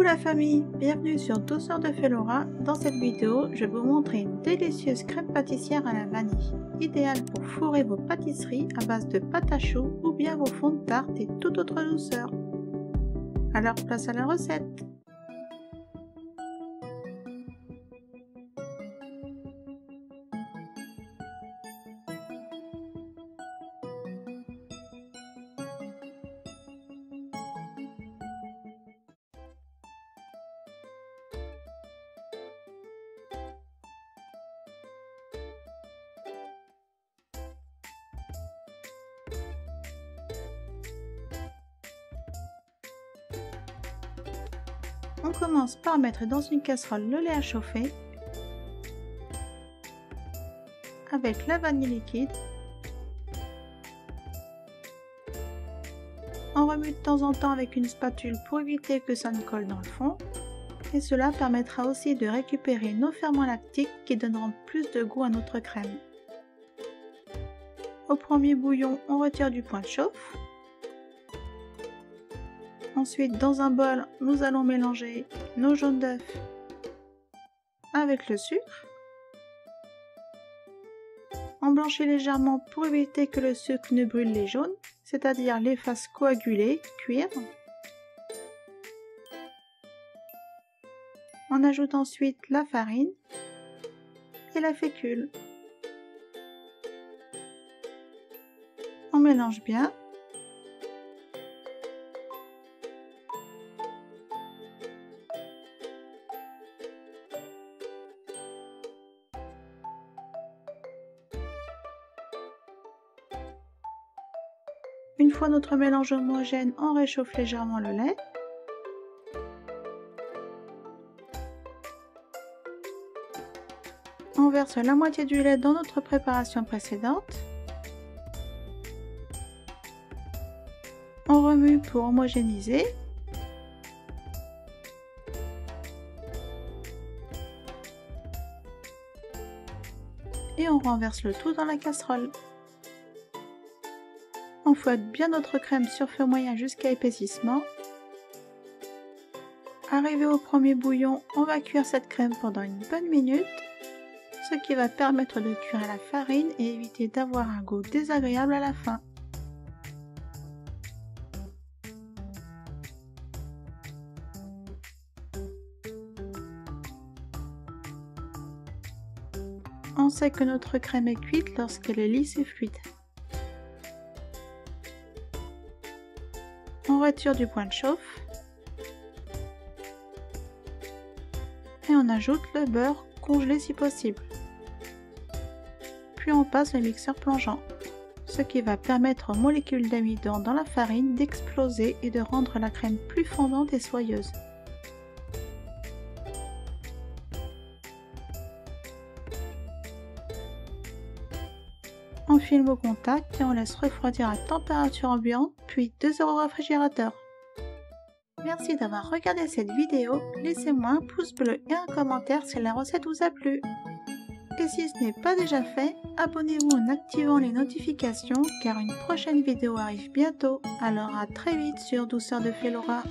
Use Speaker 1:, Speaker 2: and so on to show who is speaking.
Speaker 1: Coucou la famille, bienvenue sur Douceur de Felora. Dans cette vidéo, je vais vous montrer une délicieuse crème pâtissière à la vanille, idéale pour fourrer vos pâtisseries à base de pâte à choux ou bien vos fonds de tarte et toute autre douceur. Alors place à la recette On commence par mettre dans une casserole le lait à chauffer avec la vanille liquide. On remue de temps en temps avec une spatule pour éviter que ça ne colle dans le fond. Et cela permettra aussi de récupérer nos ferments lactiques qui donneront plus de goût à notre crème. Au premier bouillon, on retire du point de chauffe. Ensuite, dans un bol, nous allons mélanger nos jaunes d'œufs avec le sucre. On blanchit légèrement pour éviter que le sucre ne brûle les jaunes, c'est-à-dire les faces coagulées, cuire. On ajoute ensuite la farine et la fécule. On mélange bien Une fois notre mélange homogène, on réchauffe légèrement le lait. On verse la moitié du lait dans notre préparation précédente. On remue pour homogénéiser. Et on renverse le tout dans la casserole. On fouette bien notre crème sur feu moyen jusqu'à épaississement. Arrivé au premier bouillon, on va cuire cette crème pendant une bonne minute, ce qui va permettre de cuire la farine et éviter d'avoir un goût désagréable à la fin. On sait que notre crème est cuite lorsqu'elle est lisse et fluide. On retire du point de chauffe. Et on ajoute le beurre congelé si possible. Puis on passe le mixeur plongeant, ce qui va permettre aux molécules d'amidon dans la farine d'exploser et de rendre la crème plus fondante et soyeuse. On filme au contact et on laisse refroidir à température ambiante, puis 2 heures au réfrigérateur. Merci d'avoir regardé cette vidéo, laissez-moi un pouce bleu et un commentaire si la recette vous a plu. Et si ce n'est pas déjà fait, abonnez-vous en activant les notifications car une prochaine vidéo arrive bientôt, alors à très vite sur Douceur de Felora.